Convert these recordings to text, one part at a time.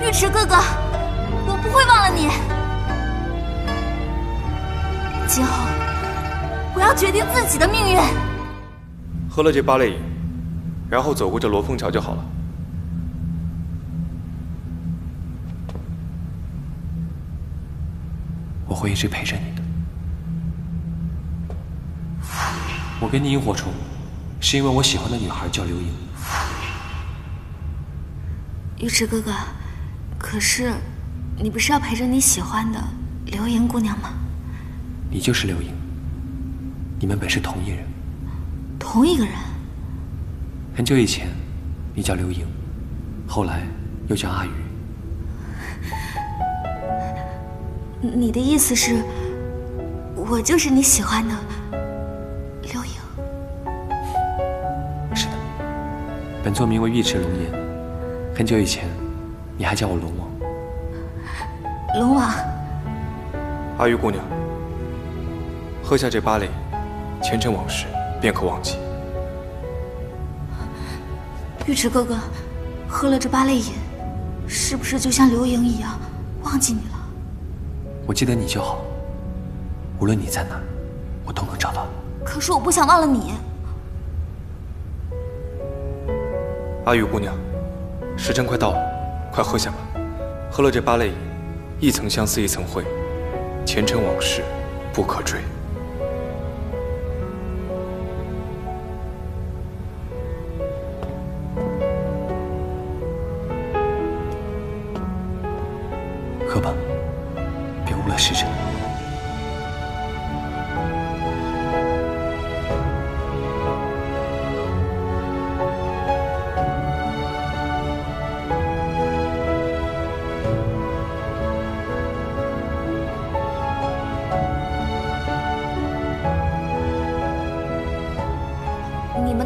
尉迟哥哥，我不会忘了你。今后我要决定自己的命运。喝了这八类饮，然后走过这罗峰桥就好了。我会一直陪着你的。我跟你萤火虫，是因为我喜欢的女孩叫刘莹。尉迟哥哥，可是你不是要陪着你喜欢的刘莹姑娘吗？你就是刘莹，你们本是同一人。同一个人。很久以前，你叫刘莹，后来又叫阿宇。你的意思是，我就是你喜欢的刘莹？是的，本座名为尉迟龙颜。很久以前，你还叫我龙王。龙王。阿玉姑娘。喝下这八泪，前尘往事便可忘记。尉迟哥哥，喝了这八类饮，是不是就像刘莹一样忘记你了？我记得你就好，无论你在哪，我都能找到你。可是我不想忘了你。阿玉姑娘，时辰快到了，快喝下吧。喝了这八类饮，一层相思一层灰，前尘往事不可追。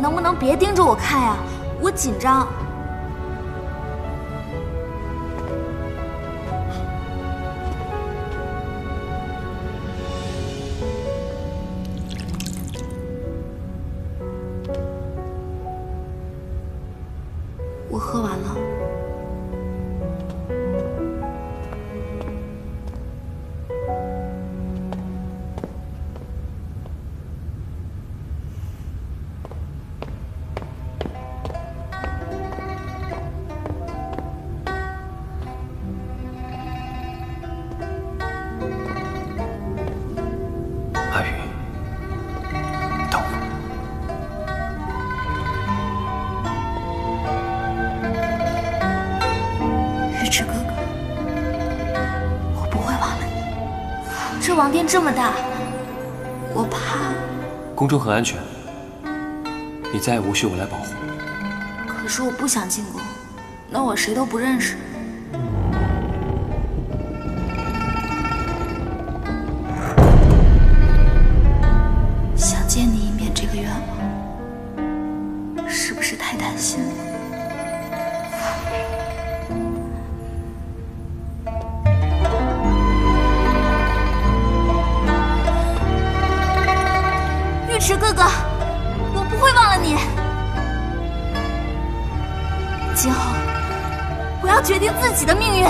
能不能别盯着我看呀，我紧张。我喝完了。王殿这么大，我怕。宫中很安全，你再也无需我来保护。可是我不想进宫，那我谁都不认识。想见你一面这个愿望，是不是太贪心了？石哥哥，我不会忘了你。今后我要决定自己的命运。